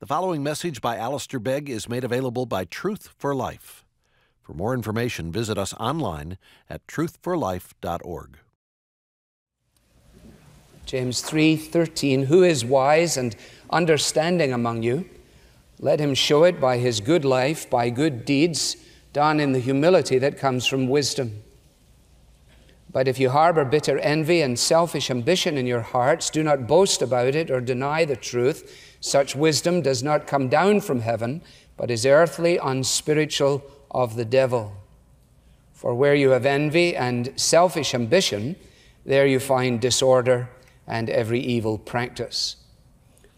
The following message by Alistair Begg is made available by Truth for Life. For more information, visit us online at truthforlife.org. James 3:13 Who is wise and understanding among you? Let him show it by his good life, by good deeds done in the humility that comes from wisdom. But if you harbor bitter envy and selfish ambition in your hearts, do not boast about it or deny the truth. Such wisdom does not come down from heaven, but is earthly, unspiritual, of the devil. For where you have envy and selfish ambition, there you find disorder and every evil practice.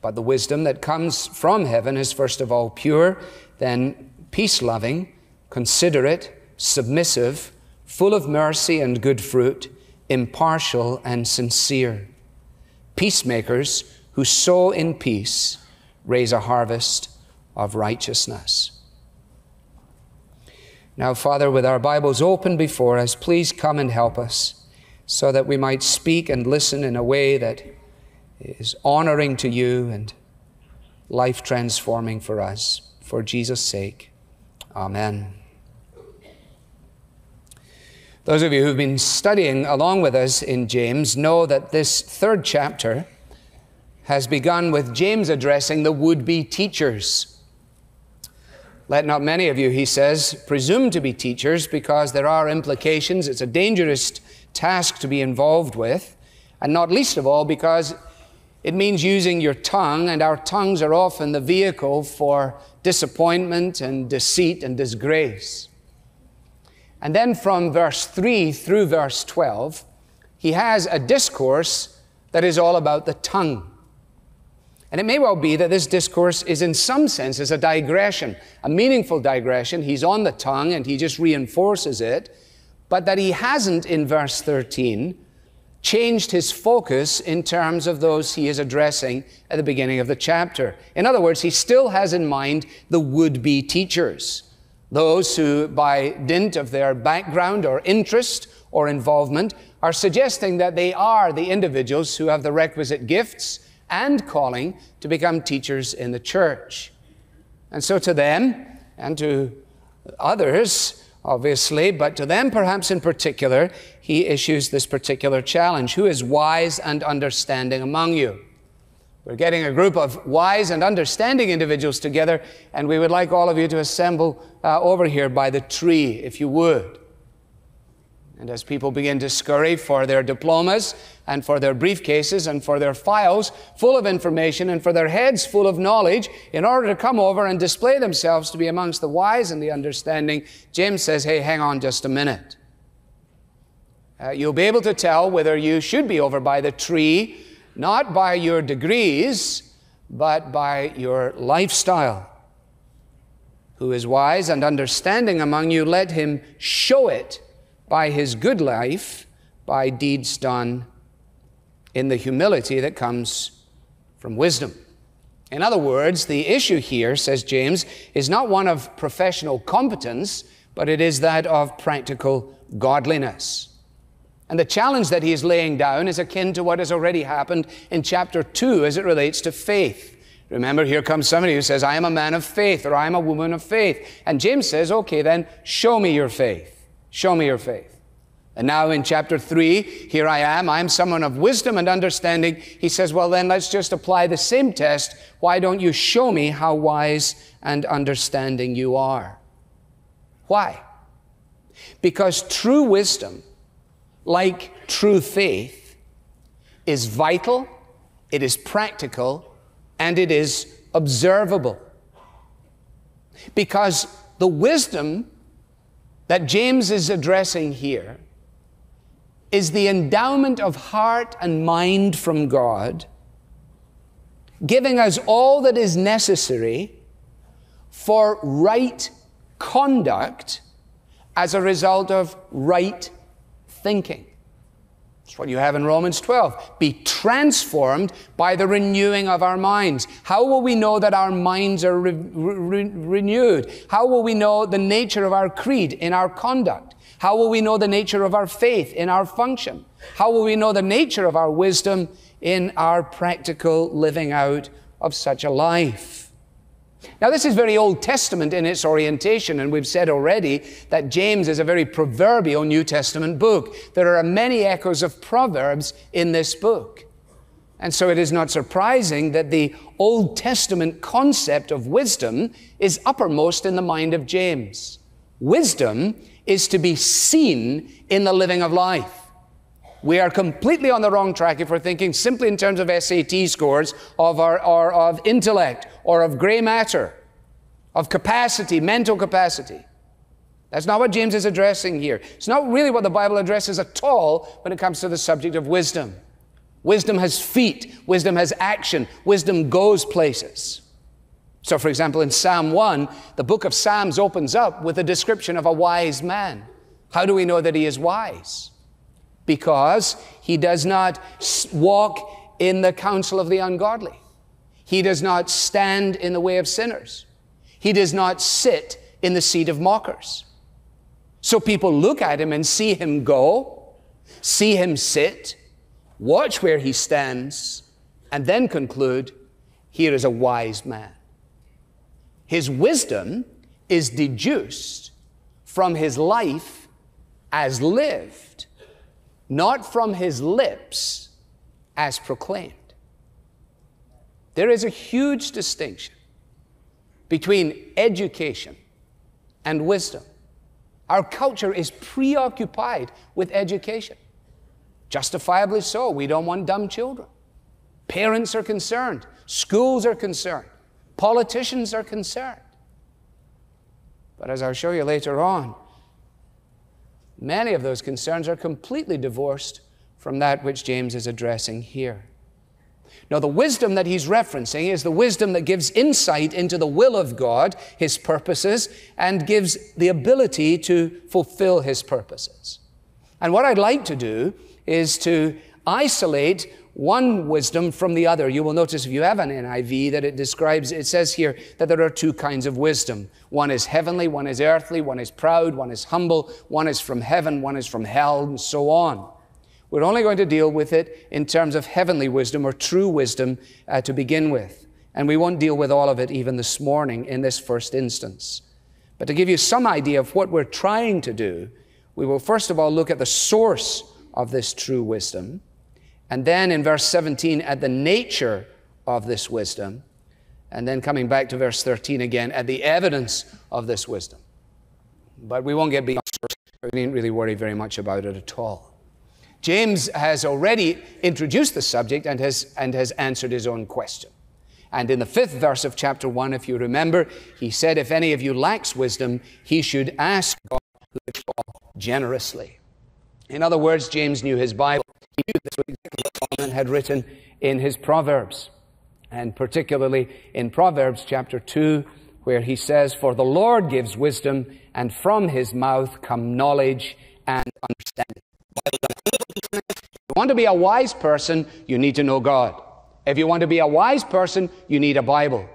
But the wisdom that comes from heaven is first of all pure, then peace loving, considerate, submissive, full of mercy and good fruit, impartial and sincere. Peacemakers who sow in peace raise a harvest of righteousness. Now, Father, with our Bibles open before us, please come and help us so that we might speak and listen in a way that is honoring to you and life transforming for us. For Jesus' sake, Amen. Those of you who've been studying along with us in James know that this third chapter has begun with James addressing the would be teachers. Let not many of you, he says, presume to be teachers because there are implications. It's a dangerous task to be involved with, and not least of all because it means using your tongue, and our tongues are often the vehicle for disappointment and deceit and disgrace. And then from verse 3 through verse 12, he has a discourse that is all about the tongue. And it may well be that this discourse is, in some senses, a digression, a meaningful digression. He's on the tongue and he just reinforces it, but that he hasn't, in verse 13, changed his focus in terms of those he is addressing at the beginning of the chapter. In other words, he still has in mind the would be teachers, those who, by dint of their background or interest or involvement, are suggesting that they are the individuals who have the requisite gifts and calling to become teachers in the church. And so to them and to others, obviously, but to them perhaps in particular, he issues this particular challenge Who is wise and understanding among you? We're getting a group of wise and understanding individuals together, and we would like all of you to assemble uh, over here by the tree, if you would. And as people begin to scurry for their diplomas and for their briefcases and for their files full of information and for their heads full of knowledge in order to come over and display themselves to be amongst the wise and the understanding, James says, hey, hang on just a minute. Uh, you'll be able to tell whether you should be over by the tree, not by your degrees, but by your lifestyle. Who is wise and understanding among you, let him show it by his good life, by deeds done in the humility that comes from wisdom. In other words, the issue here, says James, is not one of professional competence, but it is that of practical godliness. And the challenge that he is laying down is akin to what has already happened in chapter 2 as it relates to faith. Remember, here comes somebody who says, I am a man of faith or I am a woman of faith. And James says, okay, then show me your faith. Show me your faith. And now in chapter 3, here I am. I'm someone of wisdom and understanding. He says, Well, then let's just apply the same test. Why don't you show me how wise and understanding you are? Why? Because true wisdom, like true faith, is vital, it is practical, and it is observable. Because the wisdom that James is addressing here is the endowment of heart and mind from God, giving us all that is necessary for right conduct as a result of right thinking. That's what you have in Romans 12. Be transformed by the renewing of our minds. How will we know that our minds are re- re- renewed? How will we know the nature of our creed in our conduct? How will we know the nature of our faith in our function? How will we know the nature of our wisdom in our practical living out of such a life? Now, this is very Old Testament in its orientation, and we've said already that James is a very proverbial New Testament book. There are many echoes of Proverbs in this book. And so it is not surprising that the Old Testament concept of wisdom is uppermost in the mind of James. Wisdom is to be seen in the living of life. We are completely on the wrong track if we're thinking simply in terms of SAT scores, of our, or of intellect, or of gray matter, of capacity, mental capacity. That's not what James is addressing here. It's not really what the Bible addresses at all when it comes to the subject of wisdom. Wisdom has feet, wisdom has action, wisdom goes places. So, for example, in Psalm 1, the book of Psalms opens up with a description of a wise man. How do we know that he is wise? Because he does not walk in the counsel of the ungodly. He does not stand in the way of sinners. He does not sit in the seat of mockers. So people look at him and see him go, see him sit, watch where he stands, and then conclude, here is a wise man. His wisdom is deduced from his life as lived not from his lips as proclaimed. There is a huge distinction between education and wisdom. Our culture is preoccupied with education. Justifiably so. We don't want dumb children. Parents are concerned. Schools are concerned. Politicians are concerned. But as I'll show you later on, Many of those concerns are completely divorced from that which James is addressing here. Now, the wisdom that he's referencing is the wisdom that gives insight into the will of God, his purposes, and gives the ability to fulfill his purposes. And what I'd like to do is to isolate one wisdom from the other. You will notice if you have an NIV that it describes, it says here that there are two kinds of wisdom. One is heavenly, one is earthly, one is proud, one is humble, one is from heaven, one is from hell, and so on. We're only going to deal with it in terms of heavenly wisdom or true wisdom uh, to begin with. And we won't deal with all of it even this morning in this first instance. But to give you some idea of what we're trying to do, we will first of all look at the source of this true wisdom. And then in verse 17, at the nature of this wisdom. And then coming back to verse 13 again, at the evidence of this wisdom. But we won't get beyond We didn't really worry very much about it at all. James has already introduced the subject and has, and has answered his own question. And in the fifth verse of chapter 1, if you remember, he said, If any of you lacks wisdom, he should ask God generously. In other words, James knew his Bible. He knew this Solomon had written in his Proverbs, and particularly in Proverbs chapter 2, where he says, For the Lord gives wisdom, and from his mouth come knowledge and understanding. If you want to be a wise person, you need to know God. If you want to be a wise person, you need a Bible.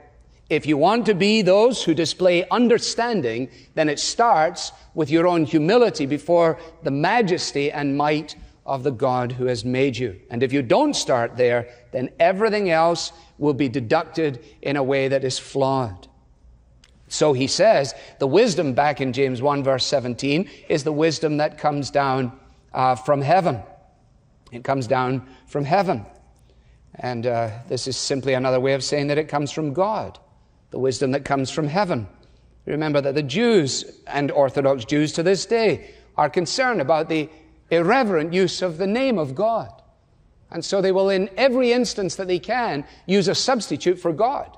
If you want to be those who display understanding, then it starts with your own humility before the majesty and might of the God who has made you. And if you don't start there, then everything else will be deducted in a way that is flawed. So he says the wisdom back in James 1 verse 17 is the wisdom that comes down uh, from heaven. It comes down from heaven. And uh, this is simply another way of saying that it comes from God, the wisdom that comes from heaven. Remember that the Jews and Orthodox Jews to this day are concerned about the irreverent use of the name of God. And so they will, in every instance that they can, use a substitute for God.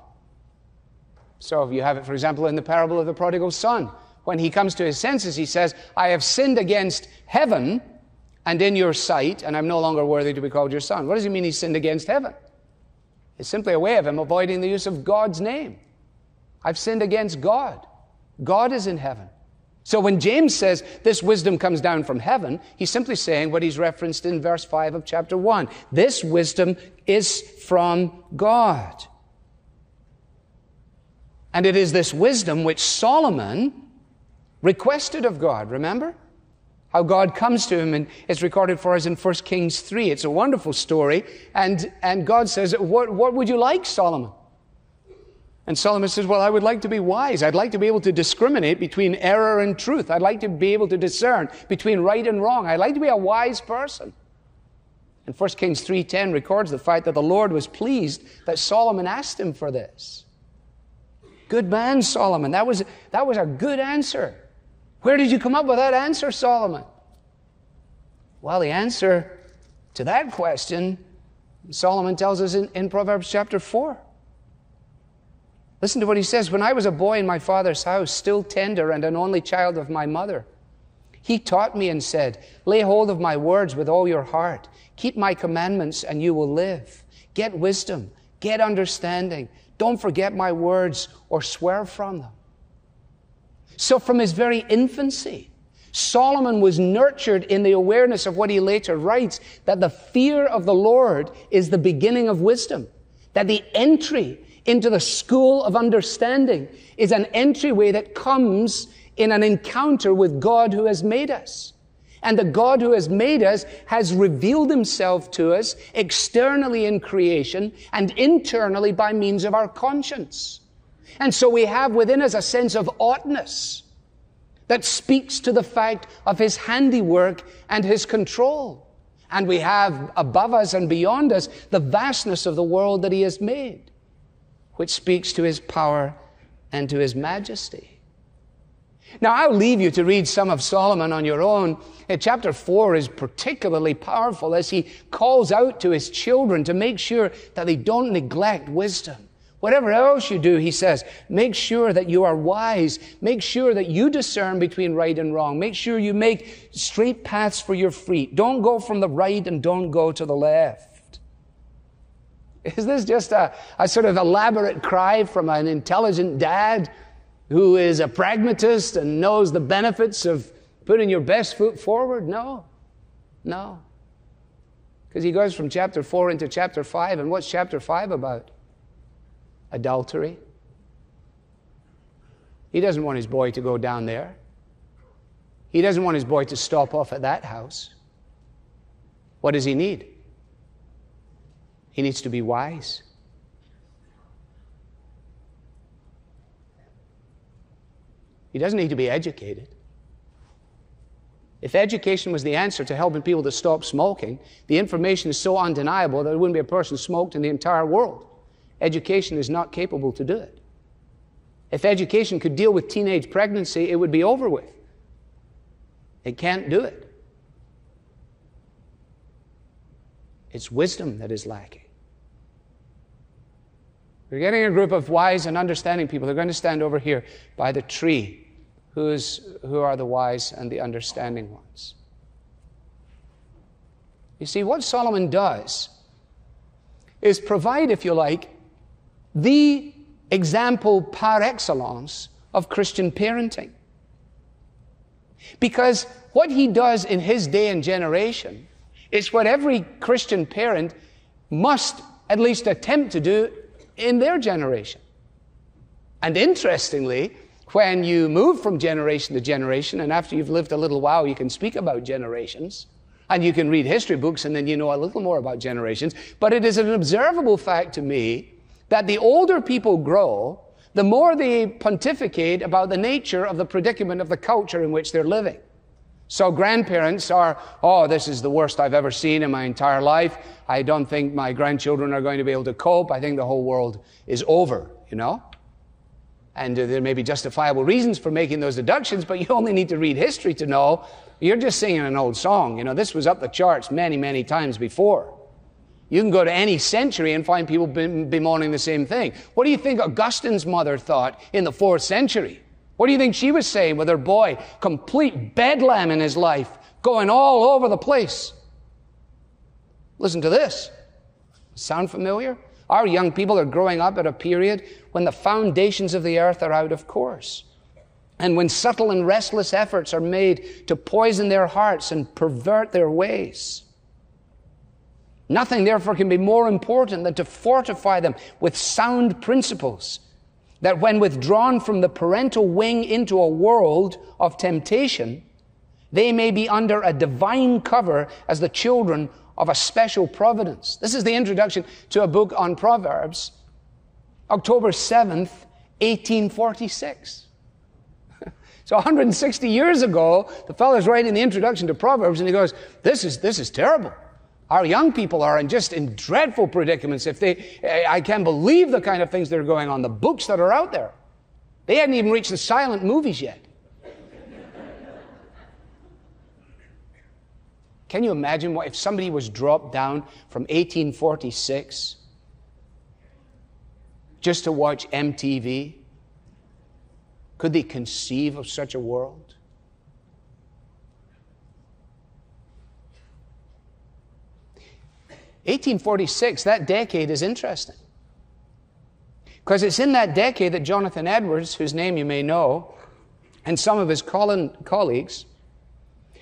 So if you have it, for example, in the parable of the prodigal son, when he comes to his senses, he says, I have sinned against heaven and in your sight, and I'm no longer worthy to be called your son. What does he mean he sinned against heaven? It's simply a way of him avoiding the use of God's name. I've sinned against God. God is in heaven. So when James says this wisdom comes down from heaven, he's simply saying what he's referenced in verse 5 of chapter 1. This wisdom is from God. And it is this wisdom which Solomon requested of God. Remember? How God comes to him and it's recorded for us in 1 Kings 3. It's a wonderful story. And, and God says, what, what would you like, Solomon? And Solomon says, Well, I would like to be wise. I'd like to be able to discriminate between error and truth. I'd like to be able to discern between right and wrong. I'd like to be a wise person. And 1 Kings 3.10 records the fact that the Lord was pleased that Solomon asked him for this. Good man, Solomon. That was, that was a good answer. Where did you come up with that answer, Solomon? Well, the answer to that question, Solomon tells us in, in Proverbs chapter 4. Listen to what he says. When I was a boy in my father's house, still tender and an only child of my mother, he taught me and said, Lay hold of my words with all your heart. Keep my commandments and you will live. Get wisdom. Get understanding. Don't forget my words or swear from them. So from his very infancy, Solomon was nurtured in the awareness of what he later writes, that the fear of the Lord is the beginning of wisdom. That the entry into the school of understanding is an entryway that comes in an encounter with God who has made us. And the God who has made us has revealed himself to us externally in creation and internally by means of our conscience. And so we have within us a sense of oughtness that speaks to the fact of his handiwork and his control. And we have above us and beyond us the vastness of the world that he has made which speaks to his power and to his majesty. Now, I'll leave you to read some of Solomon on your own. Uh, chapter 4 is particularly powerful as he calls out to his children to make sure that they don't neglect wisdom. Whatever else you do, he says, make sure that you are wise. Make sure that you discern between right and wrong. Make sure you make straight paths for your feet. Don't go from the right and don't go to the left. Is this just a, a sort of elaborate cry from an intelligent dad who is a pragmatist and knows the benefits of putting your best foot forward? No. No. Because he goes from chapter 4 into chapter 5, and what's chapter 5 about? Adultery. He doesn't want his boy to go down there. He doesn't want his boy to stop off at that house. What does he need? He needs to be wise. He doesn't need to be educated. If education was the answer to helping people to stop smoking, the information is so undeniable that there wouldn't be a person smoked in the entire world. Education is not capable to do it. If education could deal with teenage pregnancy, it would be over with. It can't do it. It's wisdom that is lacking. We're getting a group of wise and understanding people. They're going to stand over here by the tree. Who's, who are the wise and the understanding ones? You see, what Solomon does is provide, if you like, the example par excellence of Christian parenting. Because what he does in his day and generation is what every Christian parent must at least attempt to do in their generation. And interestingly, when you move from generation to generation, and after you've lived a little while, you can speak about generations, and you can read history books, and then you know a little more about generations. But it is an observable fact to me that the older people grow, the more they pontificate about the nature of the predicament of the culture in which they're living. So grandparents are, oh, this is the worst I've ever seen in my entire life. I don't think my grandchildren are going to be able to cope. I think the whole world is over, you know? And uh, there may be justifiable reasons for making those deductions, but you only need to read history to know you're just singing an old song. You know, this was up the charts many, many times before. You can go to any century and find people be- bemoaning the same thing. What do you think Augustine's mother thought in the fourth century? What do you think she was saying with her boy? Complete bedlam in his life, going all over the place. Listen to this. Sound familiar? Our young people are growing up at a period when the foundations of the earth are out of course. And when subtle and restless efforts are made to poison their hearts and pervert their ways. Nothing, therefore, can be more important than to fortify them with sound principles that when withdrawn from the parental wing into a world of temptation, they may be under a divine cover as the children of a special providence. This is the introduction to a book on Proverbs. October 7th, 1846. So 160 years ago, the fellow's writing the introduction to Proverbs and he goes, this is, this is terrible. Our young people are in just in dreadful predicaments. If they, I can't believe the kind of things that are going on, the books that are out there. They hadn't even reached the silent movies yet. Can you imagine what if somebody was dropped down from 1846 just to watch MTV? Could they conceive of such a world? Eighteen forty six, that decade is interesting. Because it's in that decade that Jonathan Edwards, whose name you may know, and some of his colleagues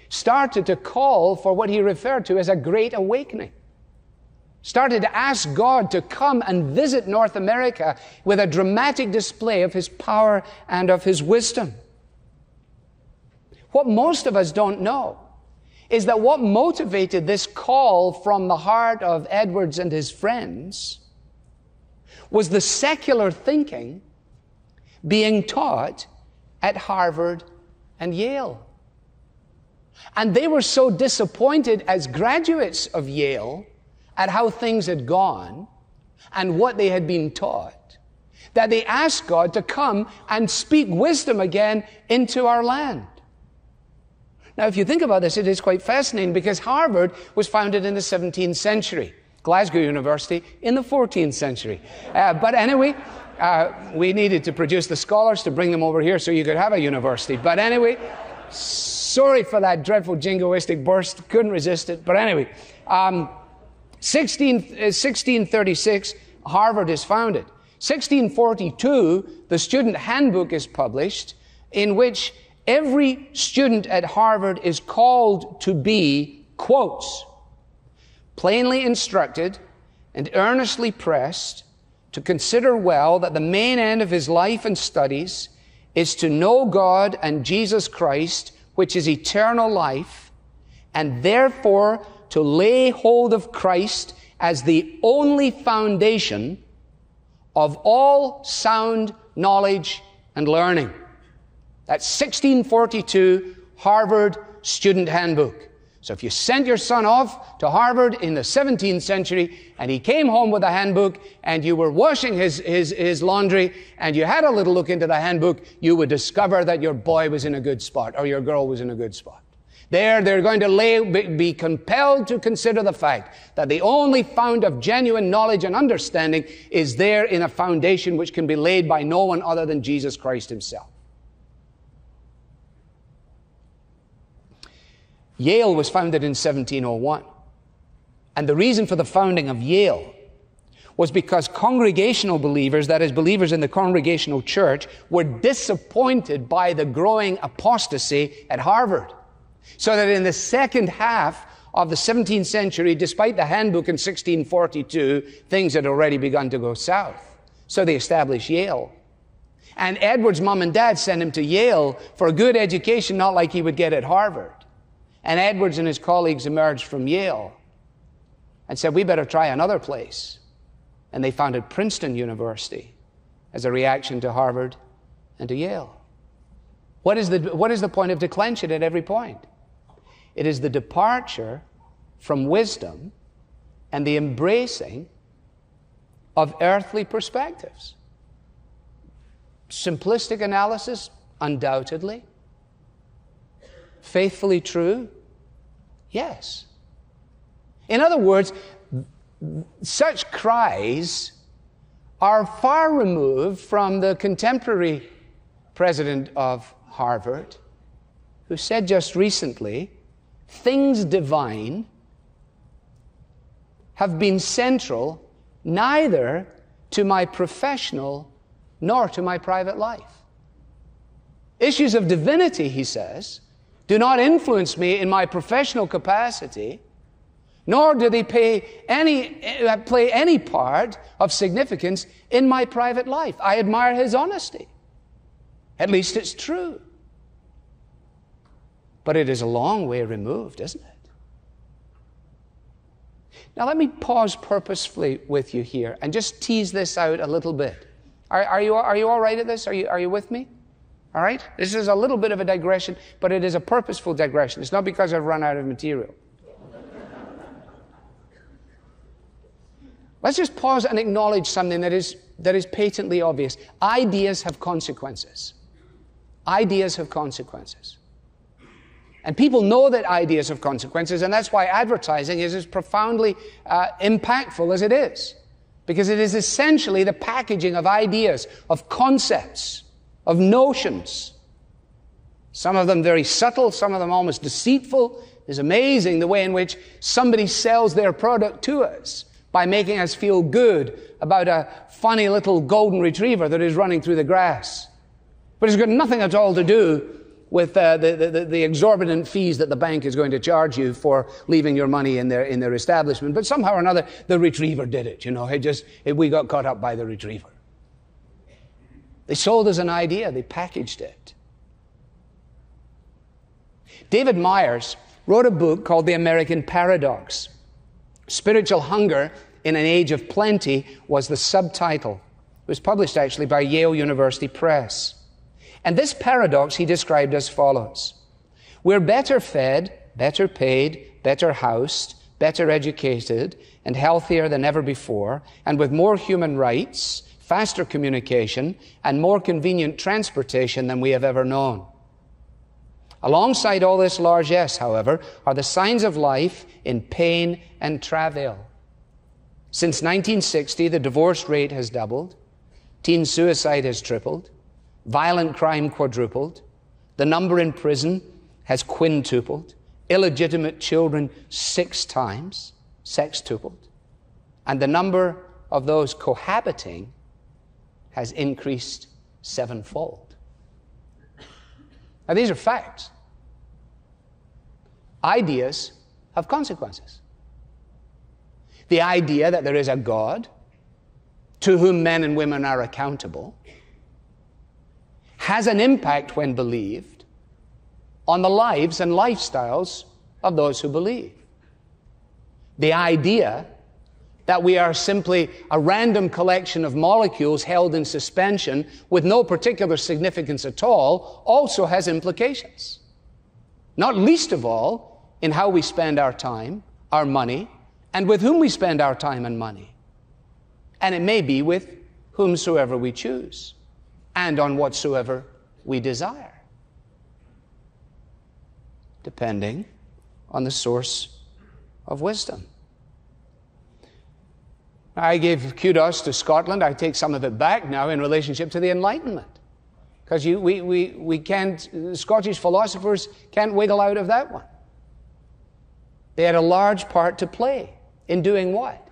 started to call for what he referred to as a great awakening. Started to ask God to come and visit North America with a dramatic display of his power and of his wisdom. What most of us don't know is that what motivated this call from the heart of Edwards and his friends was the secular thinking being taught at Harvard and Yale. And they were so disappointed as graduates of Yale at how things had gone and what they had been taught that they asked God to come and speak wisdom again into our land. Now, if you think about this, it is quite fascinating because Harvard was founded in the 17th century. Glasgow University in the 14th century. Uh, but anyway, uh, we needed to produce the scholars to bring them over here so you could have a university. But anyway, sorry for that dreadful jingoistic burst. Couldn't resist it. But anyway, um, 16, uh, 1636, Harvard is founded. 1642, the student handbook is published in which every student at Harvard is called to be, quotes, plainly instructed and earnestly pressed to consider well that the main end of his life and studies is to know God and Jesus Christ, which is eternal life, and therefore to lay hold of Christ as the only foundation of all sound knowledge and learning. That's 1642 Harvard Student Handbook. So if you sent your son off to Harvard in the 17th century and he came home with a handbook and you were washing his, his, his laundry and you had a little look into the handbook, you would discover that your boy was in a good spot or your girl was in a good spot. There, they're going to lay, be compelled to consider the fact that the only fount of genuine knowledge and understanding is there in a foundation which can be laid by no one other than Jesus Christ himself. Yale was founded in 1701. And the reason for the founding of Yale was because congregational believers, that is, believers in the congregational church, were disappointed by the growing apostasy at Harvard. So that in the second half of the 17th century, despite the handbook in 1642, things had already begun to go south. So they established Yale. And Edward's mom and dad sent him to Yale for a good education, not like he would get at Harvard. And Edwards and his colleagues emerged from Yale and said, We better try another place. And they founded Princeton University as a reaction to Harvard and to Yale. What is the, what is the point of declension at every point? It is the departure from wisdom and the embracing of earthly perspectives. Simplistic analysis, undoubtedly. Faithfully true, Yes. In other words, such cries are far removed from the contemporary president of Harvard, who said just recently, things divine have been central neither to my professional nor to my private life. Issues of divinity, he says, do not influence me in my professional capacity, nor do they any, uh, play any part of significance in my private life. I admire his honesty. At least it's true. But it is a long way removed, isn't it? Now, let me pause purposefully with you here and just tease this out a little bit. Are, are, you, are you all right at this? Are you, are you with me? All right? This is a little bit of a digression, but it is a purposeful digression. It's not because I've run out of material. Let's just pause and acknowledge something that is, that is patently obvious. Ideas have consequences. Ideas have consequences. And people know that ideas have consequences, and that's why advertising is as profoundly uh, impactful as it is. Because it is essentially the packaging of ideas, of concepts, of notions. Some of them very subtle, some of them almost deceitful. It's amazing the way in which somebody sells their product to us by making us feel good about a funny little golden retriever that is running through the grass. But it's got nothing at all to do with uh, the, the, the, exorbitant fees that the bank is going to charge you for leaving your money in their, in their establishment. But somehow or another, the retriever did it. You know, it just, it, we got caught up by the retriever. They sold us an idea, they packaged it. David Myers wrote a book called The American Paradox. Spiritual Hunger in an Age of Plenty was the subtitle. It was published actually by Yale University Press. And this paradox he described as follows. We're better fed, better paid, better housed, better educated, and healthier than ever before, and with more human rights, faster communication, and more convenient transportation than we have ever known. Alongside all this largesse, however, are the signs of life in pain and travail. Since 1960, the divorce rate has doubled, teen suicide has tripled, violent crime quadrupled, the number in prison has quintupled, illegitimate children six times, sextupled, and the number of those cohabiting has increased sevenfold. Now, these are facts. Ideas have consequences. The idea that there is a God to whom men and women are accountable has an impact when believed on the lives and lifestyles of those who believe. The idea that we are simply a random collection of molecules held in suspension with no particular significance at all also has implications. Not least of all in how we spend our time, our money, and with whom we spend our time and money. And it may be with whomsoever we choose and on whatsoever we desire, depending on the source of wisdom. I gave kudos to Scotland. I take some of it back now in relationship to the Enlightenment. Because we, we, we can't, Scottish philosophers can't wiggle out of that one. They had a large part to play in doing what?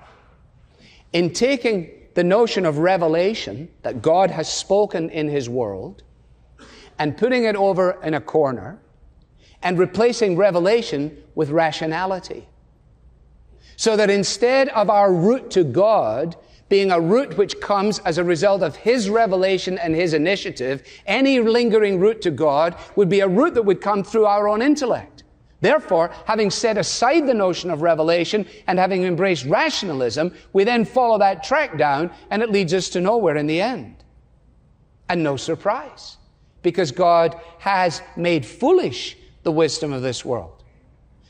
In taking the notion of revelation that God has spoken in His world and putting it over in a corner and replacing revelation with rationality. So that instead of our route to God being a route which comes as a result of His revelation and His initiative, any lingering route to God would be a route that would come through our own intellect. Therefore, having set aside the notion of revelation and having embraced rationalism, we then follow that track down and it leads us to nowhere in the end. And no surprise, because God has made foolish the wisdom of this world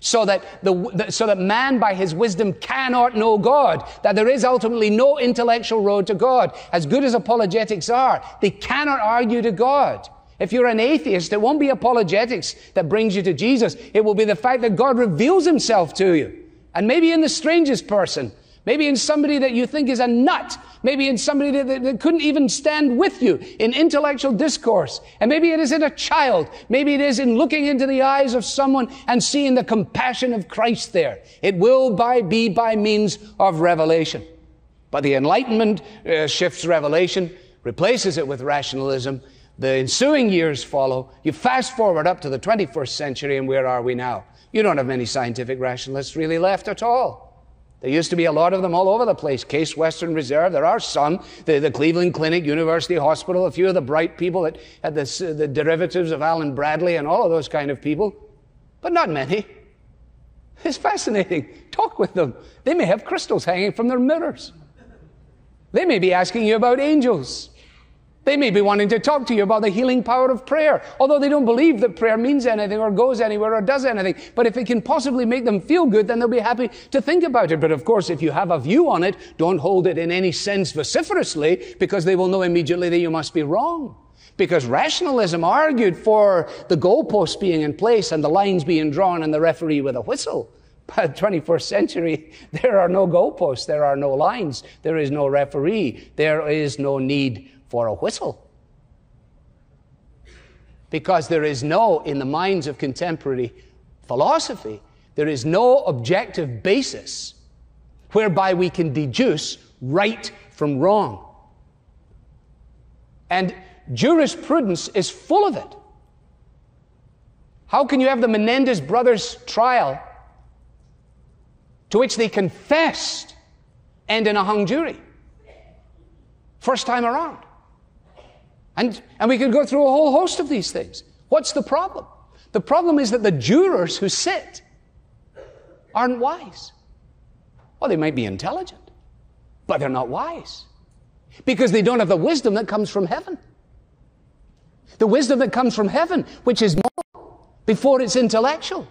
so that, the, so that man by his wisdom cannot know God, that there is ultimately no intellectual road to God. As good as apologetics are, they cannot argue to God. If you're an atheist, it won't be apologetics that brings you to Jesus. It will be the fact that God reveals himself to you. And maybe in the strangest person, Maybe in somebody that you think is a nut. Maybe in somebody that, that, couldn't even stand with you in intellectual discourse. And maybe it is in a child. Maybe it is in looking into the eyes of someone and seeing the compassion of Christ there. It will by, be by means of revelation. But the Enlightenment uh, shifts revelation, replaces it with rationalism. The ensuing years follow. You fast forward up to the 21st century, and where are we now? You don't have many scientific rationalists really left at all. There used to be a lot of them all over the place. Case Western Reserve. There are some. The, the Cleveland Clinic, University Hospital, a few of the bright people that had the, the derivatives of Alan Bradley and all of those kind of people. But not many. It's fascinating. Talk with them. They may have crystals hanging from their mirrors. They may be asking you about angels. They may be wanting to talk to you about the healing power of prayer, although they don't believe that prayer means anything or goes anywhere or does anything. But if it can possibly make them feel good, then they'll be happy to think about it. But of course, if you have a view on it, don't hold it in any sense vociferously because they will know immediately that you must be wrong. Because rationalism argued for the goalposts being in place and the lines being drawn and the referee with a whistle. But 21st century, there are no goalposts, there are no lines, there is no referee, there is no need for a whistle. Because there is no, in the minds of contemporary philosophy, there is no objective basis whereby we can deduce right from wrong. And jurisprudence is full of it. How can you have the Menendez brothers trial to which they confessed end in a hung jury? First time around. And, and we could go through a whole host of these things. What's the problem? The problem is that the jurors who sit aren't wise. Well, they might be intelligent, but they're not wise because they don't have the wisdom that comes from heaven. The wisdom that comes from heaven, which is moral before it's intellectual,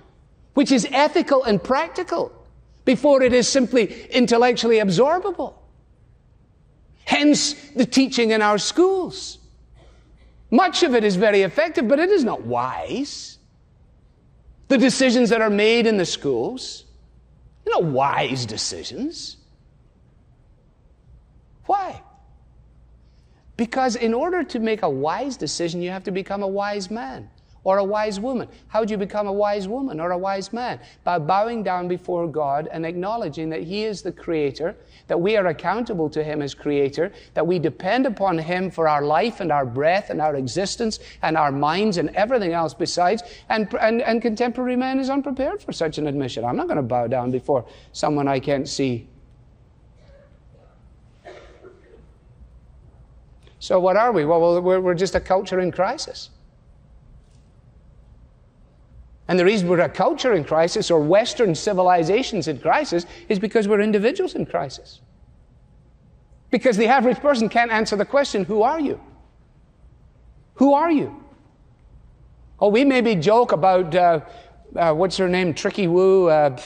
which is ethical and practical before it is simply intellectually absorbable. Hence the teaching in our schools. Much of it is very effective, but it is not wise. The decisions that are made in the schools, they're not wise decisions. Why? Because in order to make a wise decision, you have to become a wise man or a wise woman. How do you become a wise woman or a wise man? By bowing down before God and acknowledging that He is the Creator, that we are accountable to Him as Creator, that we depend upon Him for our life and our breath and our existence and our minds and everything else besides. And, and, and contemporary man is unprepared for such an admission. I'm not going to bow down before someone I can't see. So, what are we? Well, we're, we're just a culture in crisis. And the reason we're a culture in crisis or Western civilizations in crisis is because we're individuals in crisis. Because the average person can't answer the question, Who are you? Who are you? Oh, we maybe joke about uh, uh, what's her name, Tricky Woo, uh,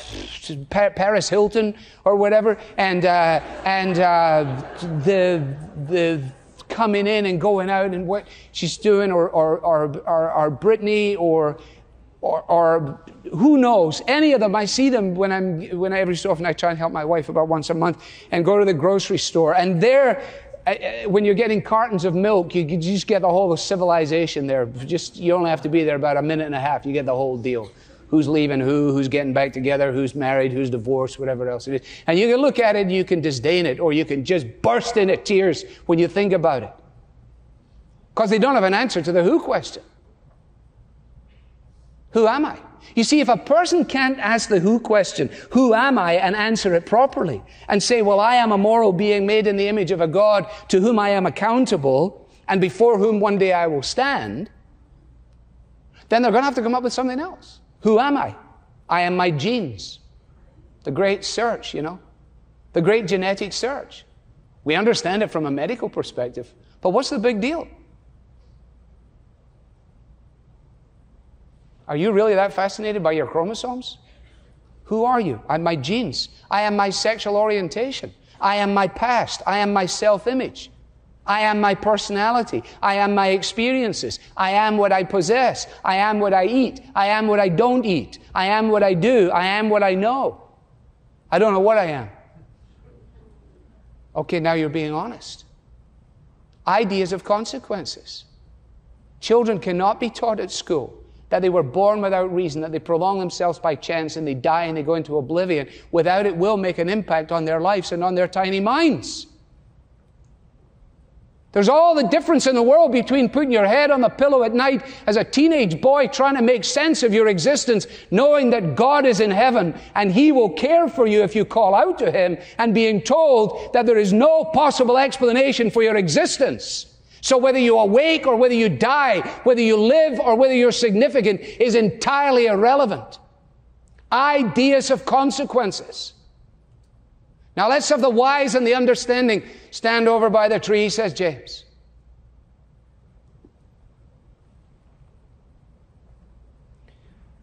Paris Hilton, or whatever, and uh, and uh, the the coming in and going out and what she's doing, or or or, or, or Britney, or or, or, who knows, any of them. I see them when I'm, when I, every so often I try and help my wife about once a month and go to the grocery store. And there, when you're getting cartons of milk, you, you just get the whole of civilization there. Just, you only have to be there about a minute and a half. You get the whole deal. Who's leaving who, who's getting back together, who's married, who's divorced, whatever else it is. And you can look at it and you can disdain it, or you can just burst into tears when you think about it. Because they don't have an answer to the who question. Who am I? You see, if a person can't ask the who question, who am I, and answer it properly, and say, well, I am a moral being made in the image of a God to whom I am accountable, and before whom one day I will stand, then they're going to have to come up with something else. Who am I? I am my genes. The great search, you know, the great genetic search. We understand it from a medical perspective, but what's the big deal? Are you really that fascinated by your chromosomes? Who are you? I'm my genes. I am my sexual orientation. I am my past. I am my self image. I am my personality. I am my experiences. I am what I possess. I am what I eat. I am what I don't eat. I am what I do. I am what I know. I don't know what I am. Okay, now you're being honest. Ideas of consequences. Children cannot be taught at school that they were born without reason, that they prolong themselves by chance and they die and they go into oblivion, without it will make an impact on their lives and on their tiny minds. There's all the difference in the world between putting your head on the pillow at night as a teenage boy trying to make sense of your existence, knowing that God is in heaven and He will care for you if you call out to Him, and being told that there is no possible explanation for your existence. So whether you awake or whether you die, whether you live or whether you're significant is entirely irrelevant. Ideas of consequences. Now let's have the wise and the understanding stand over by the tree, says James.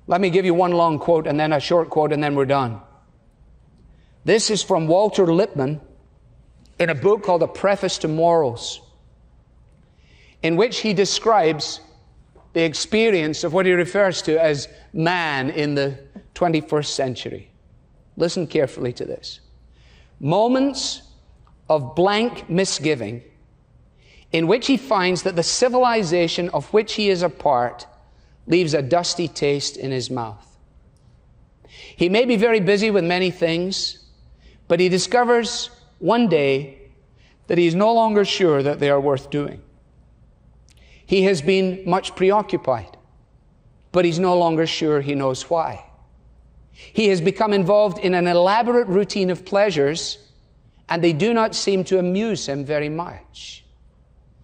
Let me give you one long quote and then a short quote and then we're done. This is from Walter Lippmann in a book called A Preface to Morals in which he describes the experience of what he refers to as man in the 21st century. Listen carefully to this. Moments of blank misgiving in which he finds that the civilization of which he is a part leaves a dusty taste in his mouth. He may be very busy with many things, but he discovers one day that he is no longer sure that they are worth doing. He has been much preoccupied, but he's no longer sure he knows why. He has become involved in an elaborate routine of pleasures, and they do not seem to amuse him very much.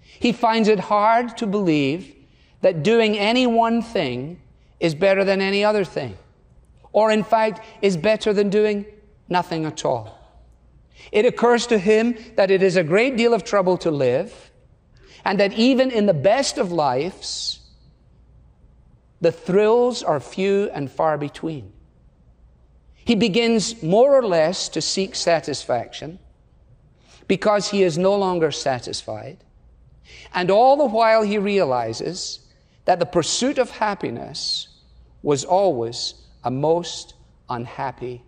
He finds it hard to believe that doing any one thing is better than any other thing, or in fact is better than doing nothing at all. It occurs to him that it is a great deal of trouble to live, and that even in the best of lives, the thrills are few and far between. He begins more or less to seek satisfaction because he is no longer satisfied. And all the while he realizes that the pursuit of happiness was always a most unhappy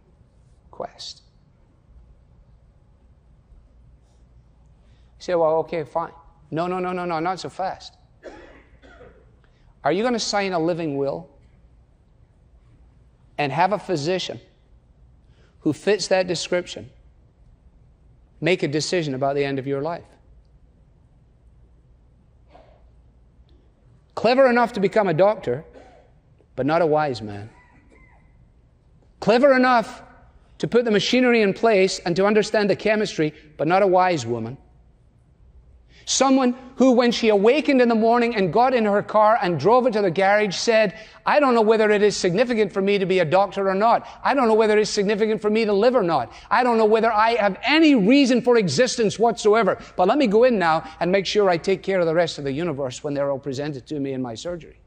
quest. You say, well, okay, fine. No, no, no, no, no, not so fast. Are you going to sign a living will and have a physician who fits that description make a decision about the end of your life? Clever enough to become a doctor, but not a wise man. Clever enough to put the machinery in place and to understand the chemistry, but not a wise woman. Someone who, when she awakened in the morning and got in her car and drove it to the garage, said, I don't know whether it is significant for me to be a doctor or not. I don't know whether it's significant for me to live or not. I don't know whether I have any reason for existence whatsoever. But let me go in now and make sure I take care of the rest of the universe when they're all presented to me in my surgery.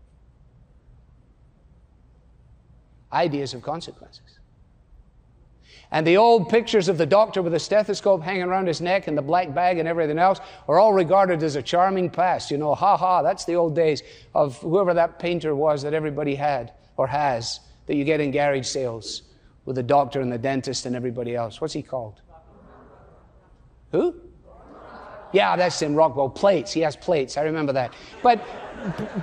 Ideas of consequences. And the old pictures of the doctor with a stethoscope hanging around his neck and the black bag and everything else are all regarded as a charming past. You know, ha ha, that's the old days of whoever that painter was that everybody had or has that you get in garage sales with the doctor and the dentist and everybody else. What's he called? Who? Yeah, that's in Rockwell. Plates. He has plates. I remember that. But,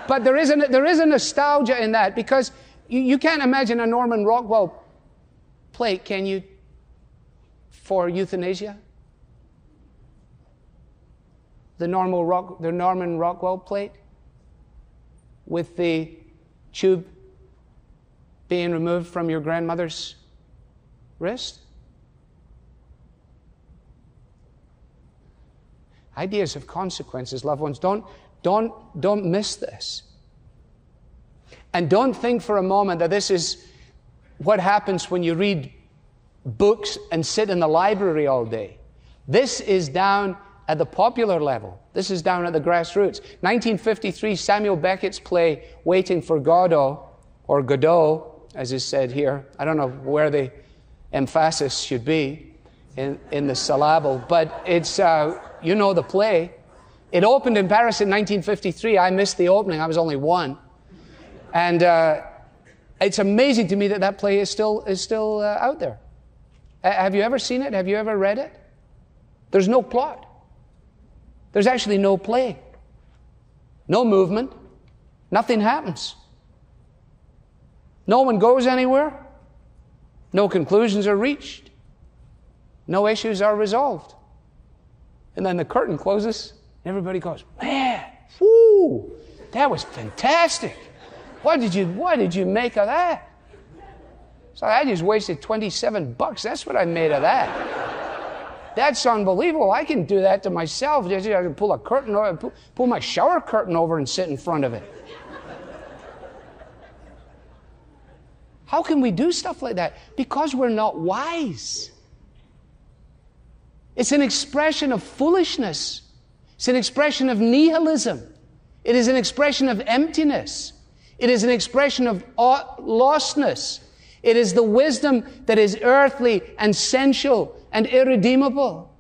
but there, is a, there is a nostalgia in that because you, you can't imagine a Norman Rockwell plate, can you? For euthanasia? The, normal rock, the Norman Rockwell plate with the tube being removed from your grandmother's wrist? Ideas of consequences, loved ones. Don't, don't, don't miss this. And don't think for a moment that this is what happens when you read books and sit in the library all day. This is down at the popular level. This is down at the grassroots. 1953, Samuel Beckett's play, Waiting for Godot, or Godot, as is said here. I don't know where the emphasis should be in, in the syllable, but it's, uh, you know the play. It opened in Paris in 1953. I missed the opening, I was only one. And uh, it's amazing to me that that play is still, is still uh, out there. Have you ever seen it? Have you ever read it? There's no plot. There's actually no play, no movement. Nothing happens. No one goes anywhere. No conclusions are reached. No issues are resolved. And then the curtain closes. And everybody goes, man, whoo, that was fantastic. What did you, what did you make of that? So I just wasted 27 bucks. That's what I made of that. That's unbelievable. I can do that to myself. I can pull a curtain over, pull my shower curtain over and sit in front of it. How can we do stuff like that? Because we're not wise. It's an expression of foolishness. It's an expression of nihilism. It is an expression of emptiness. It is an expression of uh, lostness. It is the wisdom that is earthly and sensual and irredeemable.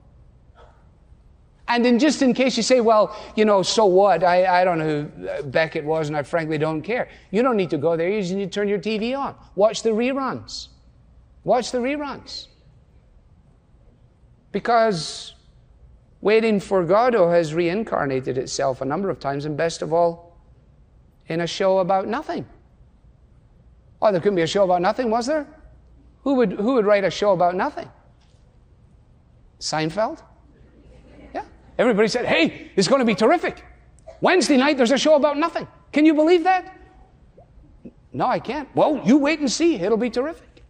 And in just in case you say, well, you know, so what? I, I don't know who uh, Beckett was and I frankly don't care. You don't need to go there. You just need to turn your TV on. Watch the reruns. Watch the reruns. Because Waiting for Godot oh, has reincarnated itself a number of times, and best of all, in a show about nothing. Oh, there couldn't be a show about nothing, was there? Who would, who would write a show about nothing? Seinfeld? Yeah. Everybody said, hey, it's going to be terrific. Wednesday night, there's a show about nothing. Can you believe that? No, I can't. Well, you wait and see. It'll be terrific.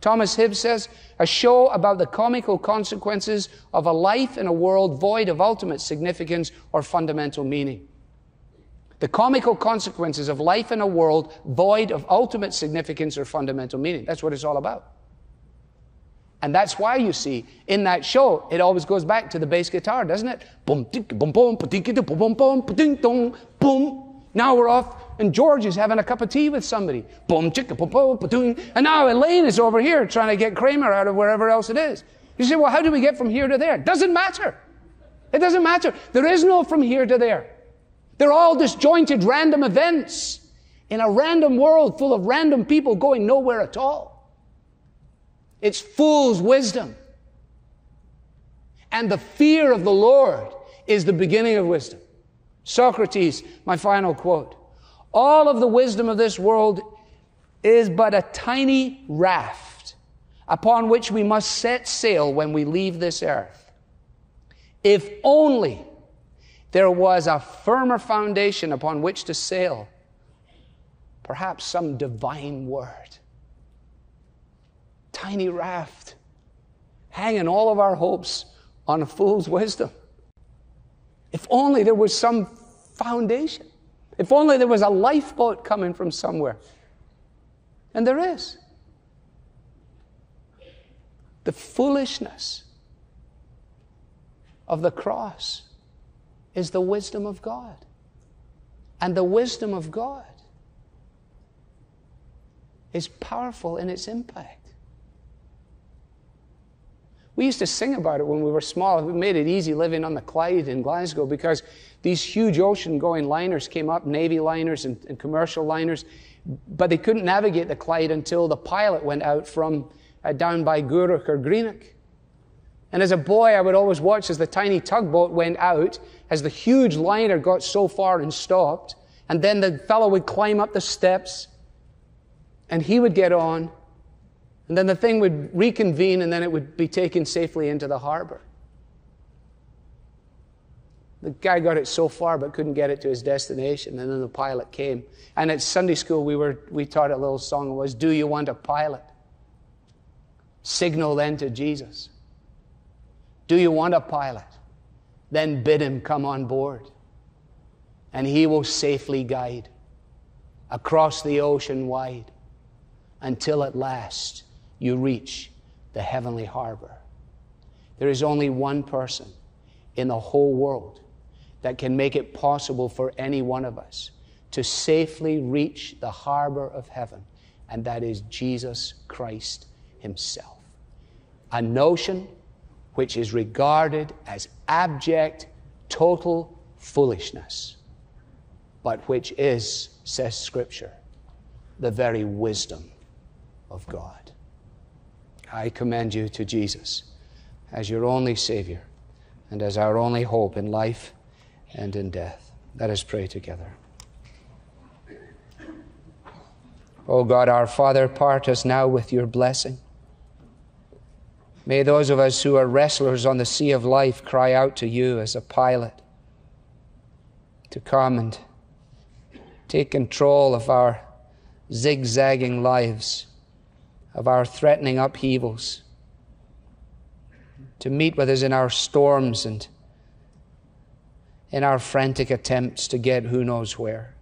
Thomas Hibbs says, a show about the comical consequences of a life in a world void of ultimate significance or fundamental meaning. The comical consequences of life in a world void of ultimate significance or fundamental meaning. That's what it's all about. And that's why you see in that show, it always goes back to the bass guitar, doesn't it? Boom, boom, boom, boom, boom, boom, boom. Now we're off and George is having a cup of tea with somebody. Boom, chicka, boom, boom, boom, And now Elaine is over here trying to get Kramer out of wherever else it is. You say, well, how do we get from here to there? Doesn't matter. It doesn't matter. There is no from here to there. They're all disjointed random events in a random world full of random people going nowhere at all. It's fool's wisdom. And the fear of the Lord is the beginning of wisdom. Socrates, my final quote. All of the wisdom of this world is but a tiny raft upon which we must set sail when we leave this earth. If only there was a firmer foundation upon which to sail, perhaps some divine word. Tiny raft, hanging all of our hopes on a fool's wisdom. If only there was some foundation. If only there was a lifeboat coming from somewhere. And there is. The foolishness of the cross is the wisdom of God. And the wisdom of God is powerful in its impact. We used to sing about it when we were small. We made it easy living on the Clyde in Glasgow because these huge ocean going liners came up, Navy liners and, and, commercial liners, but they couldn't navigate the Clyde until the pilot went out from uh, down by Gourock or Greenock. And as a boy, I would always watch as the tiny tugboat went out, as the huge liner got so far and stopped, and then the fellow would climb up the steps, and he would get on, and then the thing would reconvene and then it would be taken safely into the harbor. The guy got it so far but couldn't get it to his destination, and then the pilot came. And at Sunday school, we, were, we taught a little song. Was, Do you want a pilot? Signal then to Jesus. Do you want a pilot? Then bid him come on board, and he will safely guide across the ocean wide until at last you reach the heavenly harbor. There is only one person in the whole world that can make it possible for any one of us to safely reach the harbor of heaven, and that is Jesus Christ Himself. A notion which is regarded as abject, total foolishness, but which is, says Scripture, the very wisdom of God. I commend you to Jesus as your only Savior and as our only hope in life and in death. Let us pray together. O oh God, our Father, part us now with your blessing. May those of us who are wrestlers on the sea of life cry out to you as a pilot to come and take control of our zigzagging lives of our threatening upheavals, to meet with us in our storms and in our frantic attempts to get who knows where.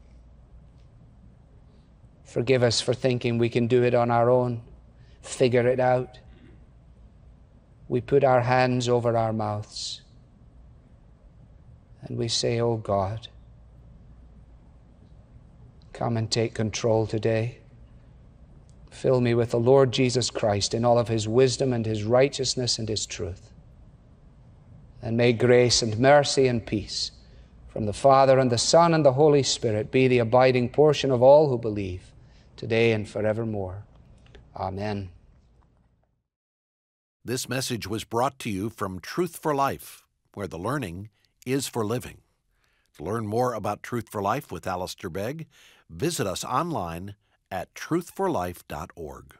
Forgive us for thinking we can do it on our own, figure it out. We put our hands over our mouths and we say, Oh God, Come and take control today. Fill me with the Lord Jesus Christ in all of his wisdom and his righteousness and his truth. And may grace and mercy and peace from the Father and the Son and the Holy Spirit be the abiding portion of all who believe, today and forevermore. Amen. This message was brought to you from Truth for Life, where the learning is for living. To learn more about Truth for Life with Alistair Begg, visit us online at truthforlife.org.